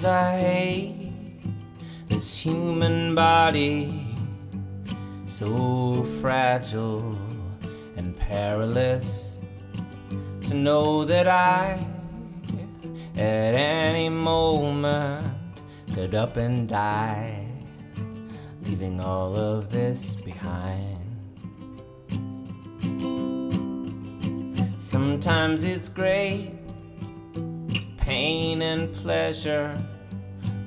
I hate this human body, so fragile and perilous. To know that I, at any moment, could up and die, leaving all of this behind. Sometimes it's great, pain and pleasure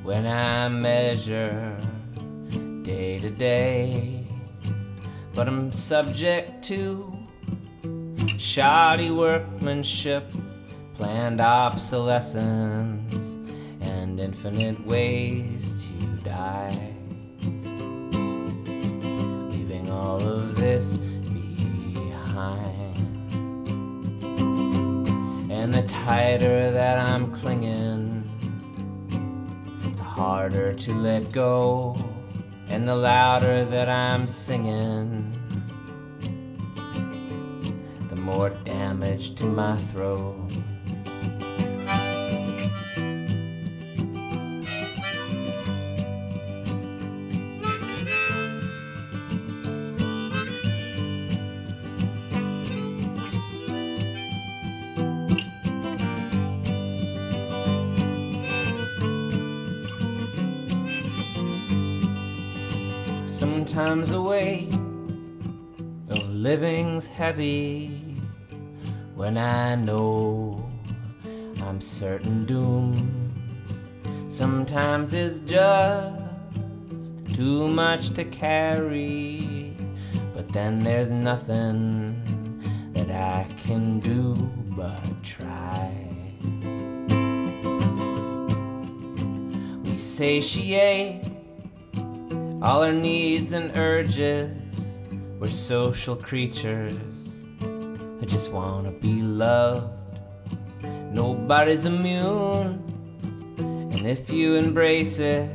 when I measure day to day. But I'm subject to shoddy workmanship, planned obsolescence, and infinite ways to die. Leaving all of this behind. And the tighter that I'm clinging, the harder to let go. And the louder that I'm singing, the more damage to my throat. Sometimes the weight of living's heavy when I know I'm certain doom. Sometimes it's just too much to carry, but then there's nothing that I can do but try. We satiate all our needs and urges. We're social creatures who just wanna be loved. Nobody's immune, and if you embrace it,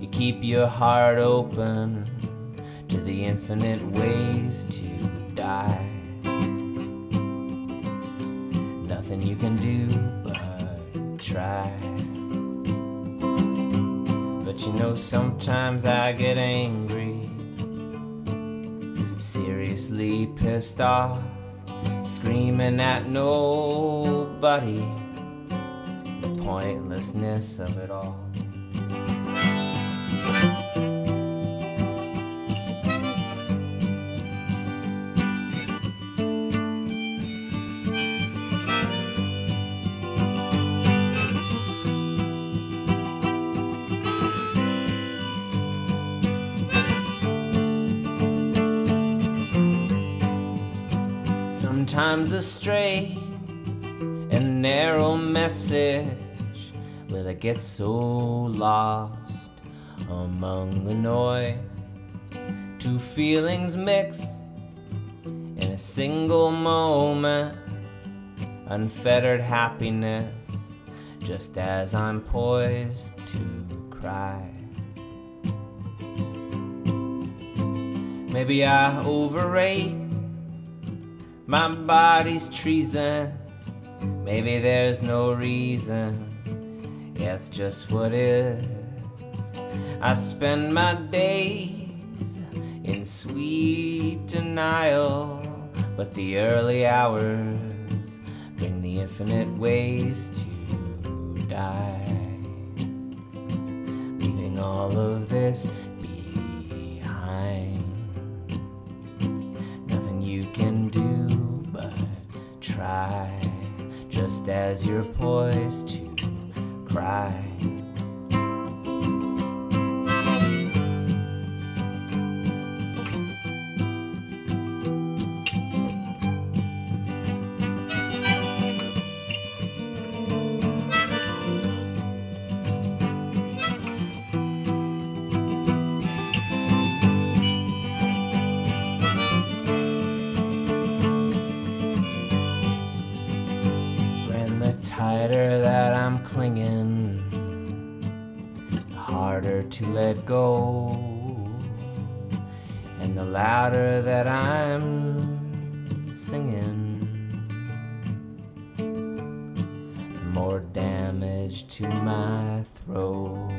you keep your heart open to the infinite ways to die. Nothing you can do but try. But you know, sometimes I get angry, seriously pissed off, screaming at nobody, the pointlessness of it all. Sometimes a and narrow message where I get so lost among the noise. Two feelings mix in a single moment, unfettered happiness, just as I'm poised to cry. Maybe I overrate my body's treason. Maybe there's no reason. Yeah, it's just what is. I spend my days in sweet denial, but the early hours bring the infinite ways to die, leaving all of this just as you're poised to cry. Clinging, the harder to let go. And the louder that I'm singing, the more damage to my throat.